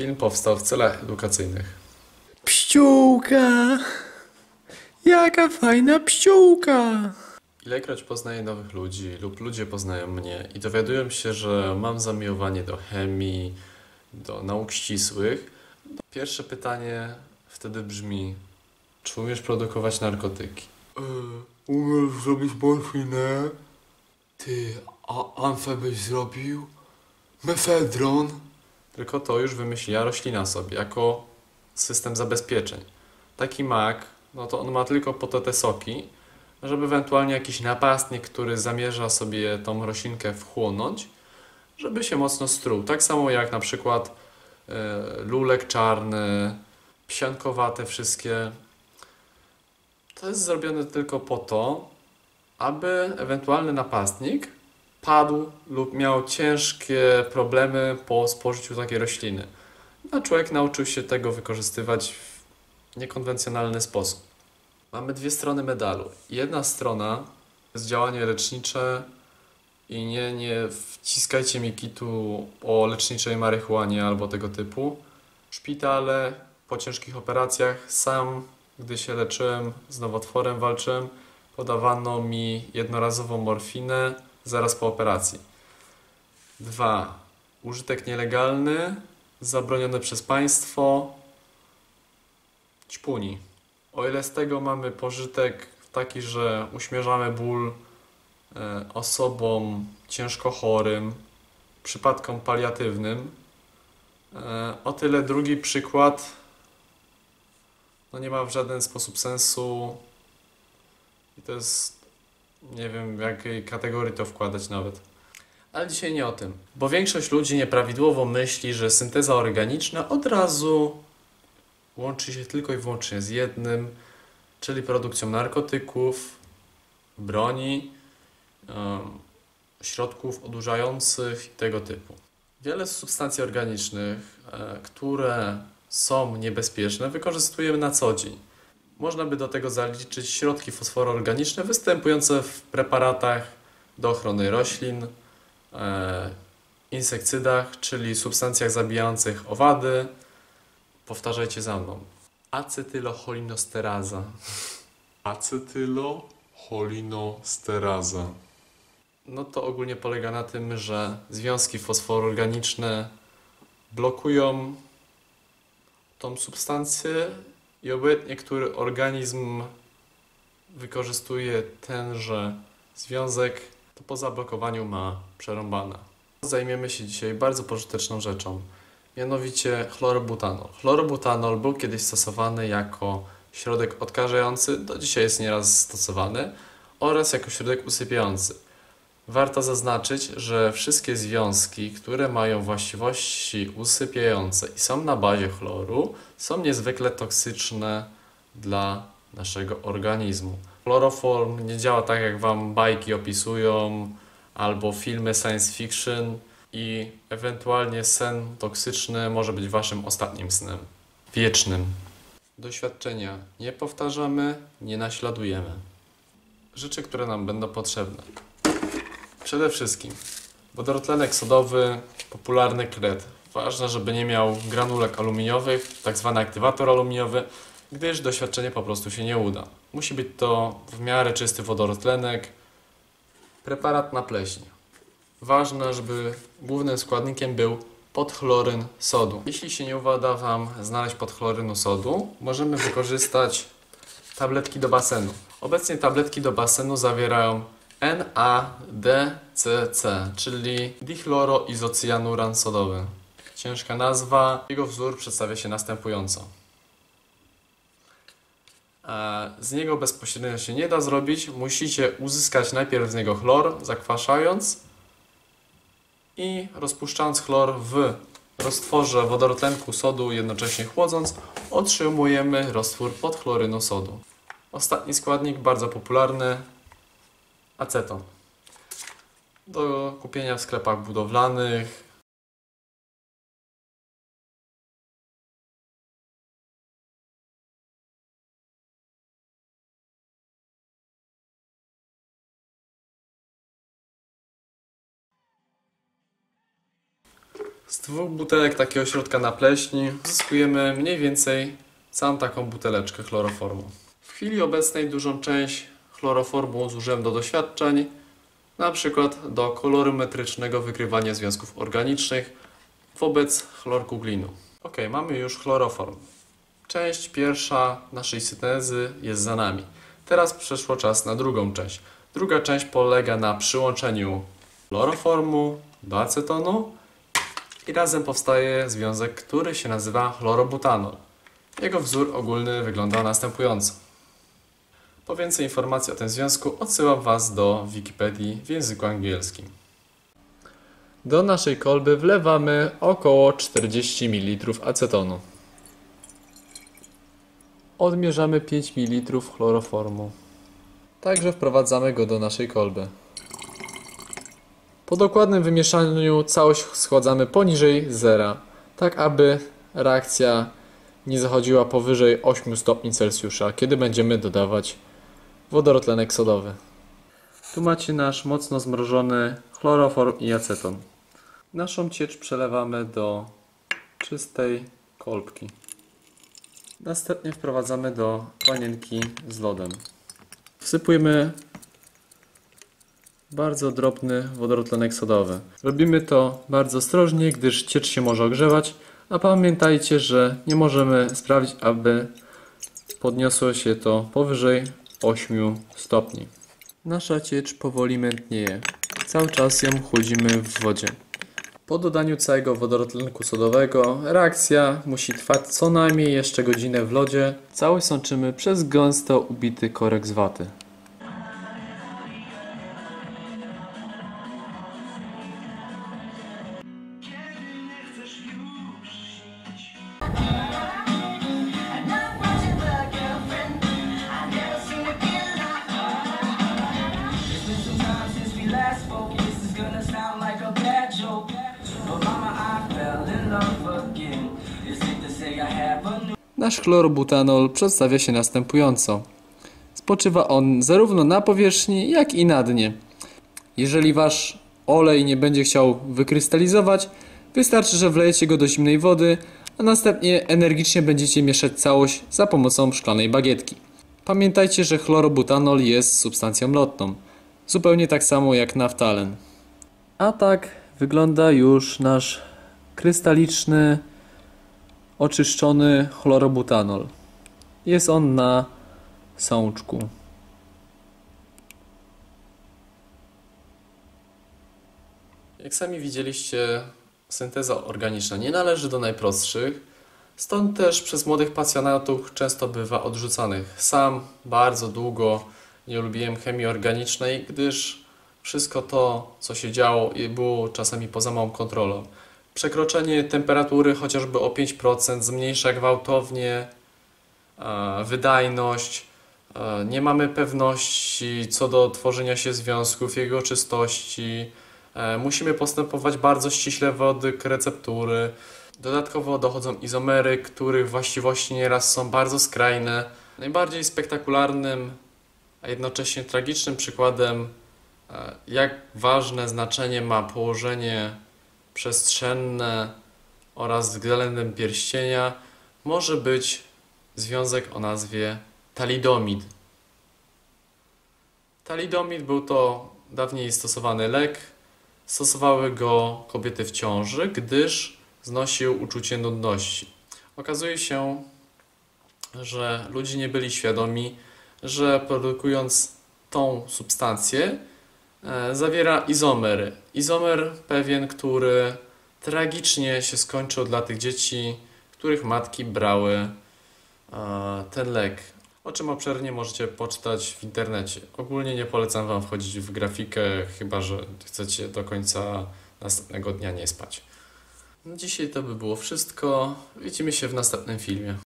Film powstał w celach edukacyjnych. Pściółka! Jaka fajna pściółka! Ilekroć poznaję nowych ludzi lub ludzie poznają mnie i dowiadują się, że mam zamiłowanie do chemii, do nauk ścisłych, pierwsze pytanie wtedy brzmi: czy umiesz produkować narkotyki? E, umiesz zrobić morfinę? Ty, a amfę byś zrobił? Mefedron? Tylko to już wymyśliła roślina sobie jako system zabezpieczeń. Taki mak, no to on ma tylko po to te soki, żeby ewentualnie jakiś napastnik, który zamierza sobie tą roślinkę wchłonąć, żeby się mocno struł. Tak samo jak na przykład e, lulek czarny, psiankowate wszystkie. To jest zrobione tylko po to, aby ewentualny napastnik padł lub miał ciężkie problemy po spożyciu takiej rośliny. A człowiek nauczył się tego wykorzystywać w niekonwencjonalny sposób. Mamy dwie strony medalu. Jedna strona jest działanie lecznicze i nie, nie wciskajcie mi kitu o leczniczej marihuanie albo tego typu. Szpitale po ciężkich operacjach, sam gdy się leczyłem, z nowotworem walczyłem, podawano mi jednorazową morfinę zaraz po operacji. Dwa. Użytek nielegalny, zabroniony przez państwo, ćpuni. O ile z tego mamy pożytek taki, że uśmierzamy ból e, osobom ciężko chorym, przypadkom paliatywnym, e, o tyle drugi przykład no nie ma w żaden sposób sensu i to jest nie wiem jakiej kategorii to wkładać nawet. Ale dzisiaj nie o tym, bo większość ludzi nieprawidłowo myśli, że synteza organiczna od razu łączy się tylko i wyłącznie z jednym, czyli produkcją narkotyków, broni, środków odurzających i tego typu. Wiele substancji organicznych, e, które są niebezpieczne, wykorzystujemy na co dzień. Można by do tego zaliczyć środki fosforoorganiczne występujące w preparatach do ochrony roślin, e, insekcydach, czyli substancjach zabijających owady. Powtarzajcie za mną. Acetylocholinosterasa. Acetylocholinosterasa. No to ogólnie polega na tym, że związki fosforoorganiczne blokują tą substancję i obojętnie który organizm wykorzystuje tenże związek, to po zablokowaniu ma przerąbane. Zajmiemy się dzisiaj bardzo pożyteczną rzeczą, mianowicie chlorobutanol. Chlorobutanol był kiedyś stosowany jako środek odkażający, do dzisiaj jest nieraz stosowany, oraz jako środek usypiający. Warto zaznaczyć, że wszystkie związki, które mają właściwości usypiające i są na bazie chloru, są niezwykle toksyczne dla naszego organizmu. Chloroform nie działa tak, jak Wam bajki opisują, albo filmy science fiction i ewentualnie sen toksyczny może być Waszym ostatnim snem. Wiecznym. Doświadczenia nie powtarzamy, nie naśladujemy. Rzeczy, które nam będą potrzebne. Przede wszystkim wodorotlenek sodowy, popularny kret. Ważne, żeby nie miał granulek aluminiowych, tak zwany aktywator aluminiowy, gdyż doświadczenie po prostu się nie uda. Musi być to w miarę czysty wodorotlenek, preparat na pleśń. Ważne, żeby głównym składnikiem był podchloryn sodu. Jeśli się nie uda Wam znaleźć podchlorynu sodu, możemy wykorzystać tabletki do basenu. Obecnie tabletki do basenu zawierają NADCC, czyli dichloroizocjanuran sodowy. Ciężka nazwa. Jego wzór przedstawia się następująco. E, Z niego bezpośrednio się nie da zrobić. Musicie uzyskać najpierw z niego chlor, zakwaszając i rozpuszczając chlor w roztworze wodorotlenku sodu, jednocześnie chłodząc, otrzymujemy roztwór podchlorynu sodu. Ostatni składnik, bardzo popularny, aceton. Do kupienia w sklepach budowlanych. Z dwóch butelek takiego środka na pleśni uzyskujemy mniej więcej całą taką buteleczkę chloroformu. W chwili obecnej dużą część chloroformu zużyłem do doświadczeń, na przykład do kolorymetrycznego wykrywania związków organicznych wobec chlorku glinu. Ok, mamy już chloroform. Część pierwsza naszej syntezy jest za nami. Teraz przeszło czas na drugą część. Druga część polega na przyłączeniu chloroformu do acetonu i razem powstaje związek, który się nazywa chlorobutanol. Jego wzór ogólny wygląda następująco. Po więcej informacji o tym związku odsyłam Was do Wikipedii w języku angielskim. Do naszej kolby wlewamy około 40 ml acetonu. Odmierzamy 5 ml chloroformu. Także wprowadzamy go do naszej kolby. Po dokładnym wymieszaniu całość schładzamy poniżej zera, tak aby reakcja nie zachodziła powyżej 8 stopni Celsjusza, kiedy będziemy dodawać wodorotlenek sodowy. Tu macie nasz mocno zmrożony chloroform i aceton. Naszą ciecz przelewamy do czystej kolbki. Następnie wprowadzamy do panienki z lodem. Wsypujemy bardzo drobny wodorotlenek sodowy. Robimy to bardzo ostrożnie, gdyż ciecz się może ogrzewać, a pamiętajcie, że nie możemy sprawić, aby podniosło się to powyżej 8 stopni. Nasza ciecz powoli mętnieje. Cały czas ją chłodzimy w wodzie. Po dodaniu całego wodorotlenku sodowego reakcja musi trwać co najmniej jeszcze godzinę w lodzie. Całość sączymy przez gęsto ubity korek z waty. This is gonna sound like a bad joke. But mama, I fell in love again. Is it to say I have a new Nasz chlorobutanol przedstawia się następująco. Spoczywa on zarówno na powierzchni, jak i na dnie. Jeżeli wasz olej nie będzie chciał wykrystalizować, wystarczy, że wlejecie go do zimnej wody, a następnie energicznie będziecie mieszać całość za pomocą szklanej bagietki. Pamiętajcie, że chlorobutanol jest substancją lotną, zupełnie tak samo jak naftalen. A tak wygląda już nasz krystaliczny, oczyszczony chlorobutanol. Jest on na sączku. Jak sami widzieliście, synteza organiczna nie należy do najprostszych, stąd też przez młodych pasjonatów często bywa odrzucanych. Sam bardzo długo nie lubiłem chemii organicznej, gdyż wszystko to, co się działo, było czasami poza małą kontrolą. Przekroczenie temperatury chociażby o 5% zmniejsza gwałtownie e, wydajność. E, Nie mamy pewności co do tworzenia się związków, jego czystości. E, Musimy postępować bardzo ściśle według receptury. Dodatkowo dochodzą izomery, których właściwości nieraz są bardzo skrajne. Najbardziej spektakularnym, a jednocześnie tragicznym przykładem, e, jak ważne znaczenie ma położenie przestrzenne oraz względem pierścienia, może być związek o nazwie talidomid. Talidomid był to dawniej stosowany lek. Stosowały go kobiety w ciąży, gdyż znosił uczucie nudności. Okazuje się, że ludzie nie byli świadomi, że produkując tą substancję e, zawiera izomer. Izomer pewien, który tragicznie się skończył dla tych dzieci, których matki brały e, ten lek. O czym obszernie możecie poczytać w internecie. Ogólnie nie polecam Wam wchodzić w grafikę, chyba że chcecie do końca następnego dnia nie spać. No Dzisiaj to by było wszystko. Widzimy się w następnym filmie.